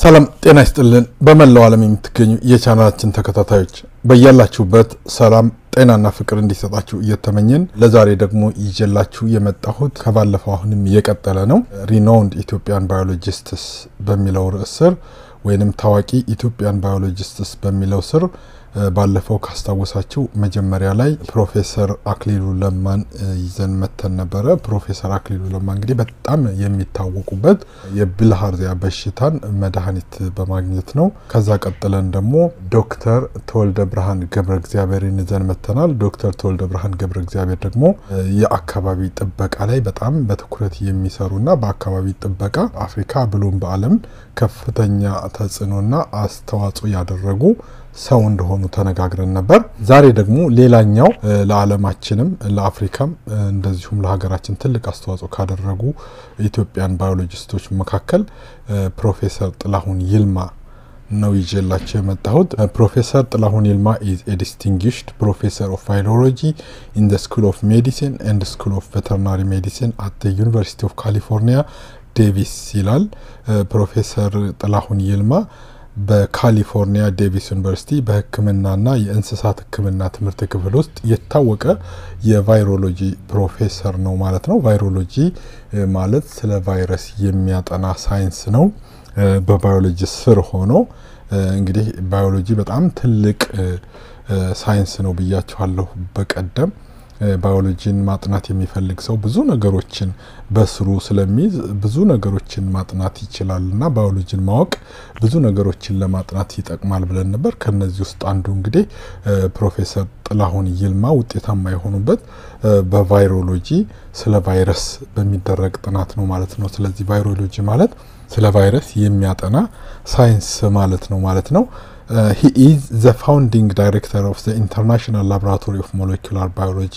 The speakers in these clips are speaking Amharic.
ሰላም ጤና ይስጥልን። በመላው ዓለም የምትገኙ የቻናላችን ተከታታዮች በያላችሁበት ሰላም ጤናና ፍቅር እንዲሰጣችሁ እየተመኘን ለዛሬ ደግሞ ይዤላችሁ የመጣሁት ከባለፈው አሁንም እየቀጠለ ነው renowned Ethiopian biologists በሚለው ርዕስ ስር ወይንም ታዋቂ Ethiopian biologists በሚለው ስር ባለፈው ካስታወሳችሁ መጀመሪያ ላይ ፕሮፌሰር አክሊሉ ለማን ይዘን መጥተን ነበረ። ፕሮፌሰር አክሊሉ ለማ እንግዲህ በጣም የሚታወቁበት የብልሃርዚያ በሽታን መድኃኒት በማግኘት ነው። ከዛ ቀጥለን ደግሞ ዶክተር ተወልደ ብርሃን ገብረ እግዚአብሔርን ይዘን መተናል። ዶክተር ተወልደ ብርሃን ገብረ እግዚአብሔር ደግሞ የአካባቢ ጥበቃ ላይ በጣም በትኩረት የሚሰሩና በአካባቢ ጥበቃ አፍሪካ ብሎም በዓለም ከፍተኛ ተጽዕኖና አስተዋጽኦ ያደረጉ ሰው እንደሆኑ ተነጋግረን ነበር። ዛሬ ደግሞ ሌላኛው ለዓለማችንም ለአፍሪካም እንደዚሁም ለሀገራችን ትልቅ አስተዋጽኦ ካደረጉ Ethiopian ባዮሎጂስቶች መካከል ፕሮፌሰር ጥላሁን ይልማ ነው ይዤላችሁ የመጣሁት። ፕሮፌሰር ጥላሁን ይልማ is a distinguished professor of virology in the School of Medicine and School of Veterinary Medicine at University of California Davis ይላል። ፕሮፌሰር ጥላሁን ይልማ በካሊፎርኒያ ዴቪስ ዩኒቨርሲቲ በሕክምናና የእንስሳት ሕክምና ትምህርት ክፍል ውስጥ የታወቀ የቫይሮሎጂ ፕሮፌሰር ነው ማለት ነው። ቫይሮሎጂ ማለት ስለ ቫይረስ የሚያጠና ሳይንስ ነው። በባዮሎጂ ስር ሆኖ እንግዲህ ባዮሎጂ በጣም ትልቅ ሳይንስ ነው ብያችኋለሁ በቀደም ባዮሎጂን ማጥናት የሚፈልግ ሰው ብዙ ነገሮችን በስሩ ስለሚይዝ ብዙ ነገሮችን ማጥናት ይችላል እና ባዮሎጂን ማወቅ ብዙ ነገሮችን ለማጥናት ይጠቅማል ብለን ነበር። ከነዚህ ውስጥ አንዱ እንግዲህ ፕሮፌሰር ጥላሁን ይልማ ውጤታማ የሆኑበት በቫይሮሎጂ ስለ ቫይረስ በሚደረግ ጥናት ነው ማለት ነው። ስለዚህ ቫይሮሎጂ ማለት ስለ ቫይረስ የሚያጠና ሳይንስ ማለት ነው ማለት ነው። He is the founding director of the International Laboratory of Molecular Biology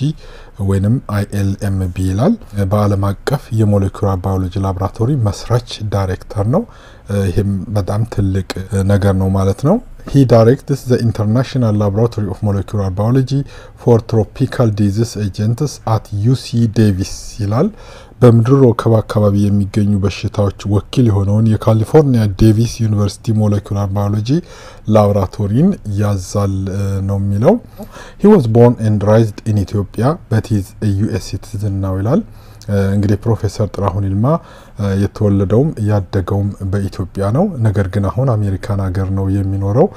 ወይንም ILMB ይላል። በዓለም አቀፍ የሞሌኩላር ባዮሎጂ ላቦራቶሪ መስራች ዳይሬክተር ነው። ይህም በጣም ትልቅ ነገር ነው ማለት ነው። He directs the International Laboratory of Molecular Biology for Tropical Disease Agents at UC Davis ይላል። በምድር ወገብ አካባቢ የሚገኙ በሽታዎች ወኪል የሆነውን የካሊፎርኒያ ዴቪስ ዩኒቨርሲቲ ሞሌኩላር ባዮሎጂ ላቦራቶሪን ያዛል ነው የሚለው። He was born and raised in Ethiopia but is US citizen ነው ይላል። እንግዲህ ፕሮፌሰር ጥላሁን ይልማ የተወለደውም ያደገውም በኢትዮጵያ ነው። ነገር ግን አሁን አሜሪካን ሀገር ነው የሚኖረው።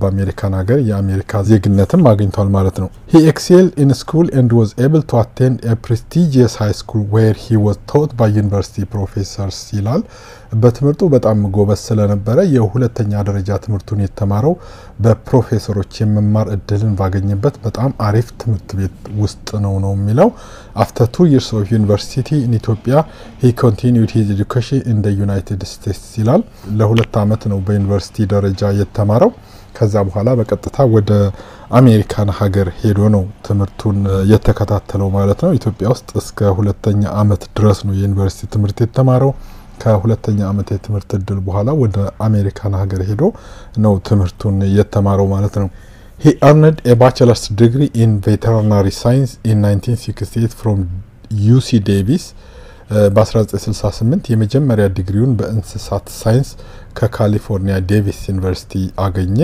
በአሜሪካን ሀገር የአሜሪካ ዜግነትም አግኝቷል ማለት ነው። He excel in school and was able to attend prestigious high school where he was taught by university professors ይላል። በትምህርቱ በጣም ጎበዝ ስለነበረ የሁለተኛ ደረጃ ትምህርቱን የተማረው በፕሮፌሰሮች የመማር እድልን ባገኘበት በጣም አሪፍ ትምህርት ቤት ውስጥ ነው ነው የሚለው After two years of university in Ethiopia he continued his education in United States ይላል። ለሁለት ዓመት ነው በዩኒቨርሲቲ ደረጃ የተማረው። ከዛ በኋላ በቀጥታ ወደ አሜሪካን ሀገር ሄዶ ነው ትምህርቱን የተከታተለው ማለት ነው። ኢትዮጵያ ውስጥ እስከ ሁለተኛ ዓመት ድረስ ነው የዩኒቨርሲቲ ትምህርት የተማረው። ከሁለተኛ ዓመት የትምህርት እድል በኋላ ወደ አሜሪካን ሀገር ሄዶ ነው ትምህርቱን የተማረው ማለት ነው። He earned a bachelor's degree in veterinary science in 1968 from UC Davis በ1968 የመጀመሪያ ዲግሪውን በእንስሳት ሳይንስ ከካሊፎርኒያ ዴቪስ ዩኒቨርሲቲ አገኘ።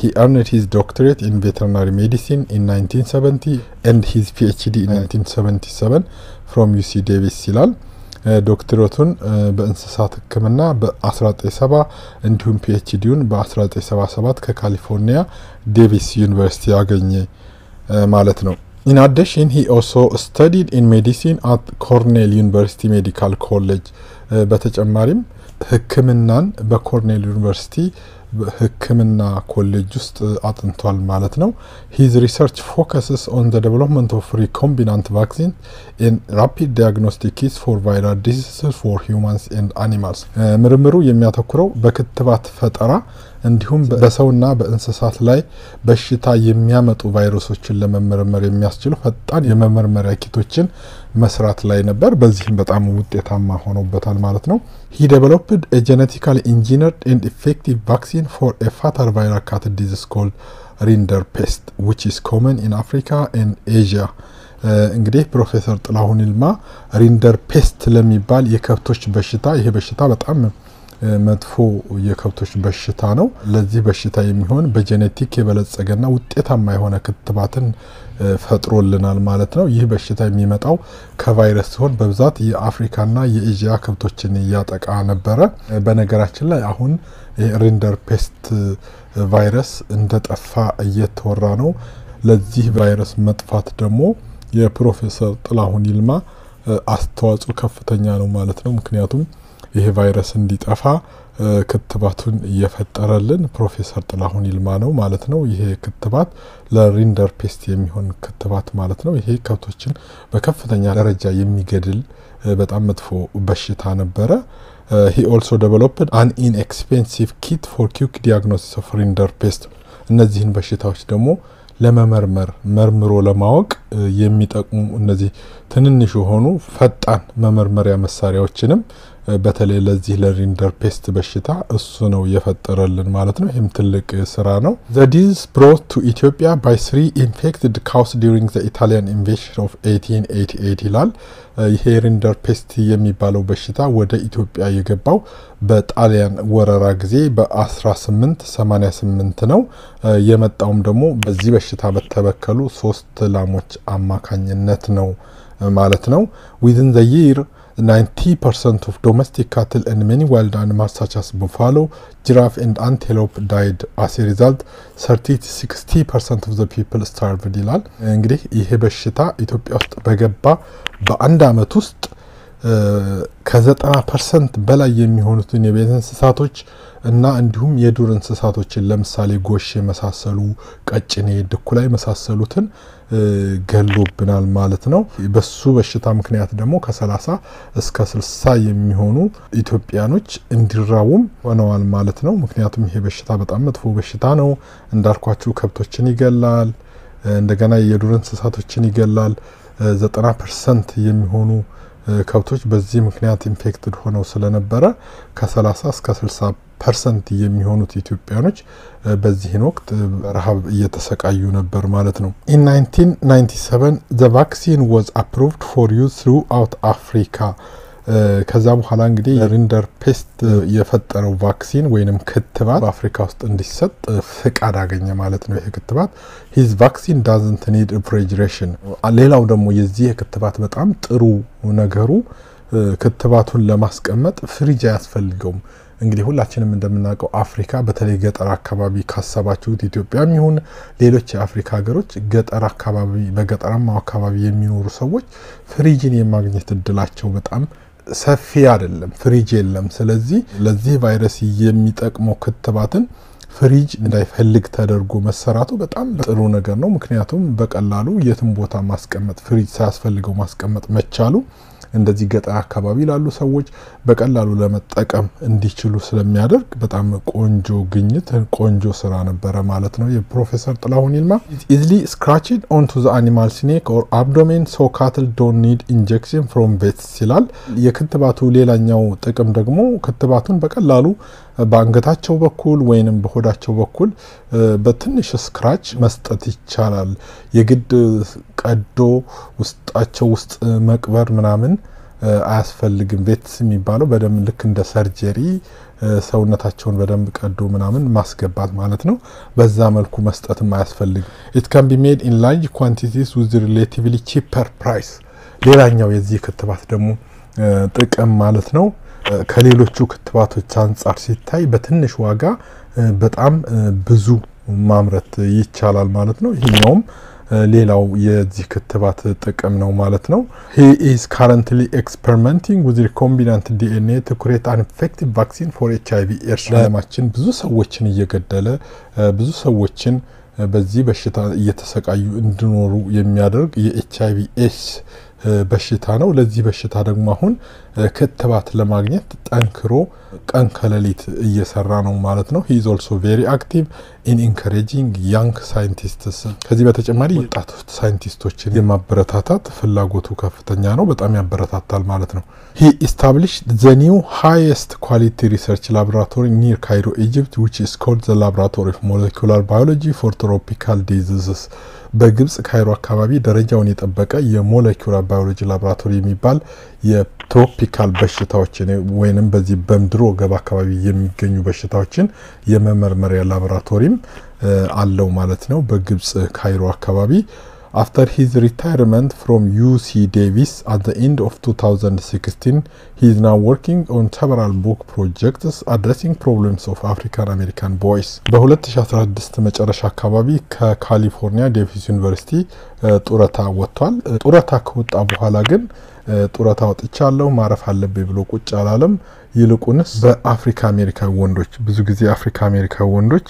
He earned his doctorate in veterinary medicine in 1970 and his PhD in 1977 from UC Davis ይላል። ዶክትሬቱን በእንስሳት ሕክምና በ1970 እንዲሁም PhD ውን በ1977 ከካሊፎርኒያ ዴቪስ ዩኒቨርሲቲ ያገኘ ማለት ነው። In addition he also studied in medicine at Cornell University Medical College። በተጨማሪም ሕክምናን በኮርኔል ዩኒቨርሲቲ ህክምና ኮሌጅ ውስጥ አጥንቷል ማለት ነው። His research focuses on the development of recombinant vaccine and rapid diagnostic kits for viral diseases for humans and animals። ምርምሩ የሚያተኩረው በክትባት ፈጠራ እንዲሁም በሰውና በእንስሳት ላይ በሽታ የሚያመጡ ቫይረሶችን ለመመርመር የሚያስችሉ ፈጣን የመመርመሪያ kit ኦችን መስራት ላይ ነበር። በዚህም በጣም ውጤታማ ሆኖበታል ማለት ነው። He developed a genetically engineered and effective vaccine for a fatal viral cattle disease called rinderpest which is common in Africa and Asia። እንግዲህ ፕሮፌሰር ጥላሁን ይልማ rinderpest ለሚባል የከብቶች በሽታ ይሄ በሽታ በጣም መጥፎ የከብቶች በሽታ ነው። ለዚህ በሽታ የሚሆን በ genetic የበለጸገና ውጤታማ የሆነ ክትባትን ፈጥሮልናል ማለት ነው። ይህ በሽታ የሚመጣው ከቫይረስ ሲሆን በብዛት የአፍሪካና የኤዥያ ከብቶችን እያጠቃ ነበረ። በነገራችን ላይ አሁን rinderpest ቫይረስ እንደጠፋ እየተወራ ነው። ለዚህ ቫይረስ መጥፋት ደግሞ የፕሮፌሰር ጥላሁን ይልማ አስተዋጽኦ ከፍተኛ ነው ማለት ነው። ምክንያቱም ይሄ ቫይረስ እንዲጠፋ ክትባቱን እየፈጠረልን ፕሮፌሰር ጥላሁን ይልማ ነው ማለት ነው። ይሄ ክትባት ለ rinderpest የሚሆን ክትባት ማለት ነው። ይሄ ከብቶችን በከፍተኛ ደረጃ የሚገድል በጣም መጥፎ በሽታ ነበረ። He also developed an inexpensive kit for quick diagnosis of rinderpest። እነዚህን በሽታዎች ደግሞ ለመመርመር መርምሮ ለማወቅ የሚጠቅሙ እነዚህ ትንንሽ የሆኑ ፈጣን መመርመሪያ መሳሪያዎችንም በተለይ ለዚህ ለ rinderpest በሽታ እሱ ነው የፈጠረልን ማለት ነው። ይህም ትልቅ ስራ ነው። The disease brought to Ethiopia by three infected cows during the Italian invasion of 1888 ይላል። ይሄ rinderpest የሚባለው በሽታ ወደ ኢትዮጵያ የገባው በጣሊያን ወረራ ጊዜ በ1888 ነው። የመጣውም ደግሞ በዚህ በሽታ በተበከሉ ሶስት ላሞች አማካኝነት ነው ማለት ነው። Within the year 90% of domestic cattle and many wild animals such as buffalo, giraffe and antelope died. As a result, 30-60% of the people starved ይላል። እንግዲህ ይሄ በሽታ ኢትዮጵያ ውስጥ በገባ በአንድ አመት ውስጥ ከዘጠና percent በላይ የሚሆኑትን የቤት እንስሳቶች እና እንዲሁም የዱር እንስሳቶችን ለምሳሌ ጎሽ የመሳሰሉ ቀጭኔ፣ ድኩላ የመሳሰሉትን ገድሎብናል ማለት ነው። በሱ በሽታ ምክንያት ደግሞ ከ30 እስከ 60 የሚሆኑ ኢትዮጵያኖች እንዲራቡም ሆነዋል ማለት ነው። ምክንያቱም ይሄ በሽታ በጣም መጥፎ በሽታ ነው። እንዳልኳችሁ ከብቶችን ይገላል፣ እንደገና የዱር እንስሳቶችን ይገላል። 90 percent የሚሆኑ ከብቶች በዚህ ምክንያት infected ሆነው ስለነበረ ከ30 እስከ 60 percent የሚሆኑት ኢትዮጵያኖች በዚህን ወቅት ረሃብ እየተሰቃዩ ነበር ማለት ነው። In 1997 the vaccine was approved for use throughout Africa። ከዛ በኋላ እንግዲህ rinderpest የፈጠረው vaccine ወይንም ክትባት በአፍሪካ ውስጥ እንዲሰጥ ፍቃድ አገኘ ማለት ነው። ይህ ክትባት His vaccine doesn't need refrigeration። ሌላው ደግሞ የዚህ የክትባት በጣም ጥሩ ነገሩ ክትባቱን ለማስቀመጥ ፍሪጅ አያስፈልገውም። እንግዲህ ሁላችንም እንደምናውቀው አፍሪካ በተለይ ገጠር አካባቢ ካሰባችሁት ኢትዮጵያም ይሁን ሌሎች የአፍሪካ ሀገሮች ገጠር አካባቢ በገጠራማው አካባቢ የሚኖሩ ሰዎች ፍሪጅን የማግኘት እድላቸው በጣም ሰፊ አይደለም። ፍሪጅ የለም። ስለዚህ ለዚህ ቫይረስ የሚጠቅመው ክትባትን ፍሪጅ እንዳይፈልግ ተደርጎ መሰራቱ በጣም ጥሩ ነገር ነው። ምክንያቱም በቀላሉ የትም ቦታ ማስቀመጥ ፍሪጅ ሳያስፈልገው ማስቀመጥ መቻሉ እንደዚህ ገጠር አካባቢ ላሉ ሰዎች በቀላሉ ለመጠቀም እንዲችሉ ስለሚያደርግ በጣም ቆንጆ ግኝት፣ ቆንጆ ስራ ነበረ ማለት ነው። የፕሮፌሰር ጥላሁን ይልማ easily scratched onto the animal's neck or abdomen so cattle don't need injection from vets ይላል። የክትባቱ ሌላኛው ጥቅም ደግሞ ክትባቱን በቀላሉ በአንገታቸው በኩል ወይንም በሆዳቸው በኩል በትንሽ scratch መስጠት ይቻላል። የግድ ቀዶ ውስጣቸው ውስጥ መቅበር ምናምን አያስፈልግም። Vets የሚባለው በደንብ ልክ እንደ surgery ሰውነታቸውን በደንብ ቀዶ ምናምን ማስገባት ማለት ነው። በዛ መልኩ መስጠትም አያስፈልግም። It can be made in large quantities with relatively cheaper price። ሌላኛው የዚህ ክትባት ደግሞ ጥቅም ማለት ነው ከሌሎቹ ክትባቶች አንጻር ሲታይ በትንሽ ዋጋ በጣም ብዙ ማምረት ይቻላል ማለት ነው። ይህኛውም ሌላው የዚህ ክትባት ጥቅም ነው ማለት ነው። He is currently experimenting with recombinant DNA to create an effective vaccine for HIV AIDS። ዓለማችን ብዙ ሰዎችን እየገደለ ብዙ ሰዎችን በዚህ በሽታ እየተሰቃዩ እንዲኖሩ የሚያደርግ የ HIV AIDS በሽታ ነው። ለዚህ በሽታ ደግሞ አሁን ክትባት ለማግኘት ጠንክሮ ቀን ከሌሊት እየሰራ ነው ማለት ነው። He's also very active in encouraging young scientists። ከዚህ በተጨማሪ ወጣት ሳይንቲስቶችን የማበረታታት ፍላጎቱ ከፍተኛ ነው። በጣም ያበረታታል ማለት ነው። He establish the new highest quality research laboratory near Cairo Egypt which is called the Laboratory of Molecular Biology for Tropical Diseases በግብጽ ካይሮ አካባቢ ደረጃውን የጠበቀ የሞለኪውላር ባዮሎጂ ላቦራቶሪ የሚባል የትሮፒካል በሽታዎችን ወይንም በዚህ በምድር ወገብ አካባቢ የሚገኙ በሽታዎችን የመመርመሪያ ላቦራቶሪም አለው ማለት ነው በግብጽ ካይሮ አካባቢ። After his retirement from UC Davis at the end of 2016, he is now working on several book projects addressing problems of African American boys. በ2016 መጨረሻ አካባቢ ከካሊፎርኒያ ዴቪስ ዩኒቨርሲቲ ጡረታ ወጥቷል። ጡረታ ከወጣ በኋላ ግን ጡረታ ወጥቻለሁ ማረፍ አለብኝ ብሎ ቁጭ አላለም። ይልቁንስ በአፍሪካ አሜሪካዊ ወንዶች ብዙ ጊዜ አፍሪካ አሜሪካዊ ወንዶች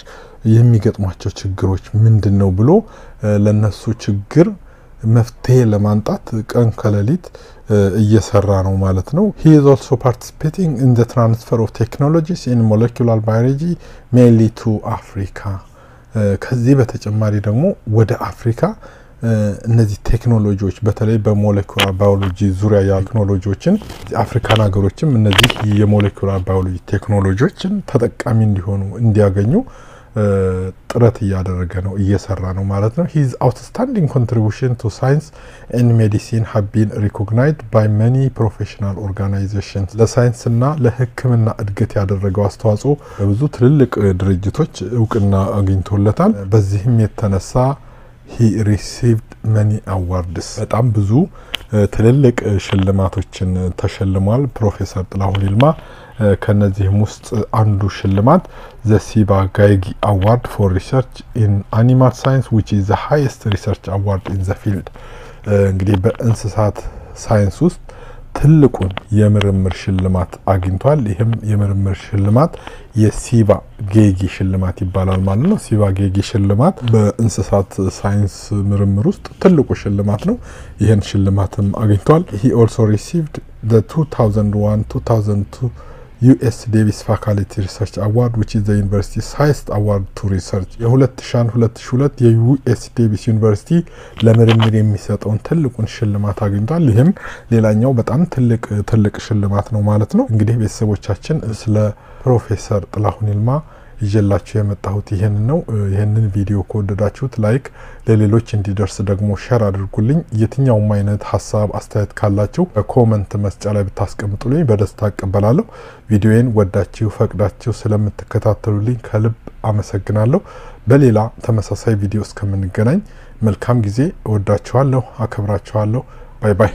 የሚገጥሟቸው ችግሮች ምንድን ነው ብሎ ለነሱ ችግር መፍትሄ ለማምጣት ቀን ከሌሊት እየሰራ ነው ማለት ነው። He is also participating in the transfer of technologies in molecular biology mainly to Africa። ከዚህ በተጨማሪ ደግሞ ወደ አፍሪካ እነዚህ ቴክኖሎጂዎች በተለይ በ molecular biology ዙሪያ ያሉ ቴክኖሎጂዎችን አፍሪካን ሀገሮችም እነዚህ የ molecular biology ቴክኖሎጂዎችን ተጠቃሚ እንዲሆኑ እንዲያገኙ ጥረት እያደረገ ነው እየሰራ ነው ማለት ነው። His outstanding contribution to science and medicine have been recognized by many professional organizations ለሳይንስና ለሕክምና እድገት ያደረገው አስተዋጽኦ በብዙ ትልልቅ ድርጅቶች እውቅና አግኝቶለታል። በዚህም የተነሳ he received many awards በጣም ብዙ ትልልቅ ሽልማቶችን ተሸልሟል ፕሮፌሰር ጥላሁን ይልማ። ከነዚህም ውስጥ አንዱ ሽልማት the Ciba-Geigy Award for research in animal science which is the highest research award in the field። እንግዲህ በእንስሳት ሳይንስ ውስጥ ትልቁን የምርምር ሽልማት አግኝቷል። ይህም የምርምር ሽልማት የ Ciba-Geigy ሽልማት ይባላል ማለት ነው። Ciba-Geigy ሽልማት በእንስሳት ሳይንስ ምርምር ውስጥ ትልቁ ሽልማት ነው። ይህን ሽልማትም አግኝቷል። He also received 2001 2002 UC Davis Faculty Research Award which the university highest award to research የ2001 2002 የ UC Davis ዩኒቨርሲቲ ለምርምር የሚሰጠውን ትልቁን ሽልማት አግኝቷል። ይህም ሌላኛው በጣም ትልቅ ትልቅ ሽልማት ነው ማለት ነው። እንግዲህ ቤተሰቦቻችን ስለ ፕሮፌሰር ጥላሁን ይልማ ይዤላችሁ የመጣሁት ይህን ነው። ይህንን ቪዲዮ ከወደዳችሁት like፣ ለሌሎች እንዲደርስ ደግሞ share አድርጉልኝ። የትኛውም አይነት ሀሳብ አስተያየት ካላችሁ በ comment መስጫ ላይ ብታስቀምጡልኝ በደስታ እቀበላለሁ። ቪዲዮዬን ወዳችሁ ፈቅዳችሁ ስለምትከታተሉልኝ ከልብ አመሰግናለሁ። በሌላ ተመሳሳይ ቪዲዮ እስከምንገናኝ መልካም ጊዜ። እወዳችኋለሁ፣ አከብራችኋለሁ። Bye bye።